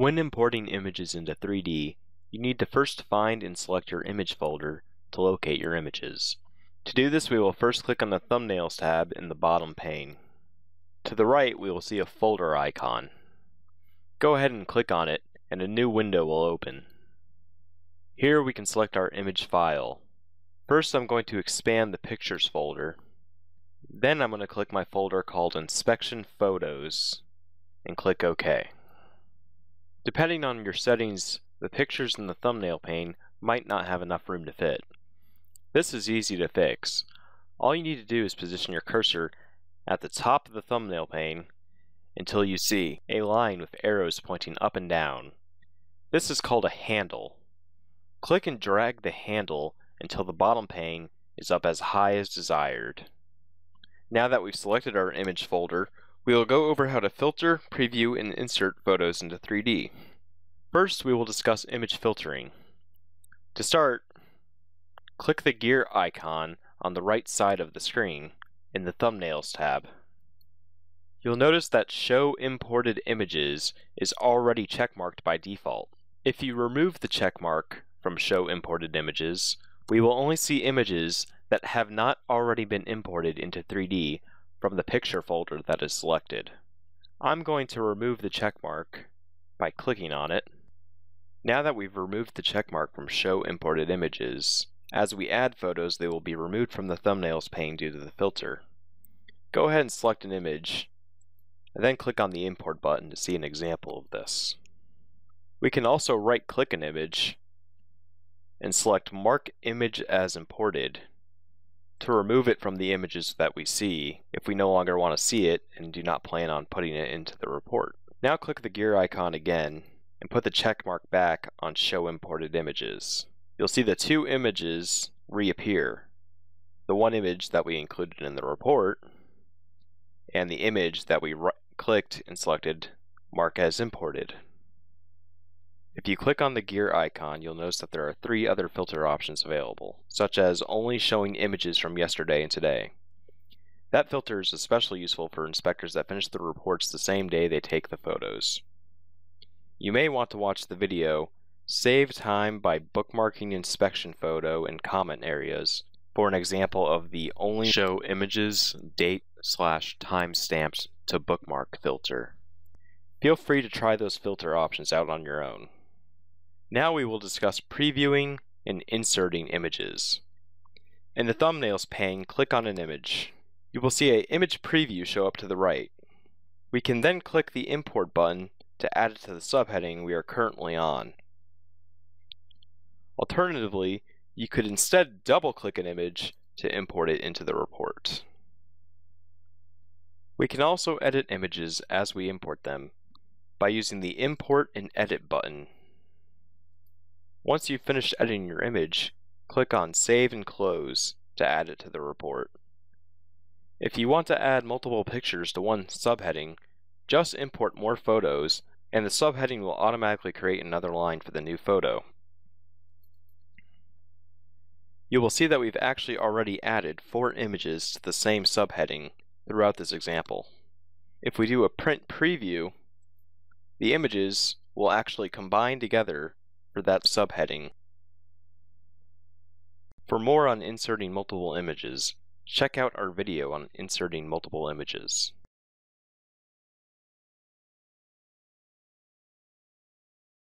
When importing images into 3D, you need to first find and select your image folder to locate your images. To do this, we will first click on the Thumbnails tab in the bottom pane. To the right, we will see a folder icon. Go ahead and click on it, and a new window will open. Here we can select our image file. First, I'm going to expand the Pictures folder. Then I'm going to click my folder called Inspection Photos and click OK. Depending on your settings, the pictures in the thumbnail pane might not have enough room to fit. This is easy to fix. All you need to do is position your cursor at the top of the thumbnail pane until you see a line with arrows pointing up and down. This is called a handle. Click and drag the handle until the bottom pane is up as high as desired. Now that we've selected our image folder, we will go over how to filter, preview, and insert photos into 3D. First, we will discuss image filtering. To start, click the gear icon on the right side of the screen in the Thumbnails tab. You'll notice that Show Imported Images is already checkmarked by default. If you remove the checkmark from Show Imported Images, we will only see images that have not already been imported into 3D from the picture folder that is selected. I'm going to remove the checkmark by clicking on it. Now that we've removed the checkmark from Show Imported Images, as we add photos they will be removed from the thumbnails pane due to the filter. Go ahead and select an image, and then click on the Import button to see an example of this. We can also right-click an image and select Mark Image as Imported to remove it from the images that we see if we no longer want to see it and do not plan on putting it into the report. Now click the gear icon again and put the check mark back on Show Imported Images. You'll see the two images reappear. The one image that we included in the report and the image that we clicked and selected mark as imported. If you click on the gear icon, you'll notice that there are three other filter options available, such as only showing images from yesterday and today. That filter is especially useful for inspectors that finish the reports the same day they take the photos. You may want to watch the video Save Time by Bookmarking Inspection Photo in Comment Areas for an example of the Only Show Images Date slash Timestamps to Bookmark filter. Feel free to try those filter options out on your own. Now we will discuss previewing and inserting images. In the thumbnails pane, click on an image. You will see a image preview show up to the right. We can then click the import button to add it to the subheading we are currently on. Alternatively, you could instead double click an image to import it into the report. We can also edit images as we import them by using the Import and Edit button once you've finished editing your image, click on Save and Close to add it to the report. If you want to add multiple pictures to one subheading, just import more photos and the subheading will automatically create another line for the new photo. You will see that we've actually already added four images to the same subheading throughout this example. If we do a print preview, the images will actually combine together for that subheading. For more on inserting multiple images, check out our video on inserting multiple images.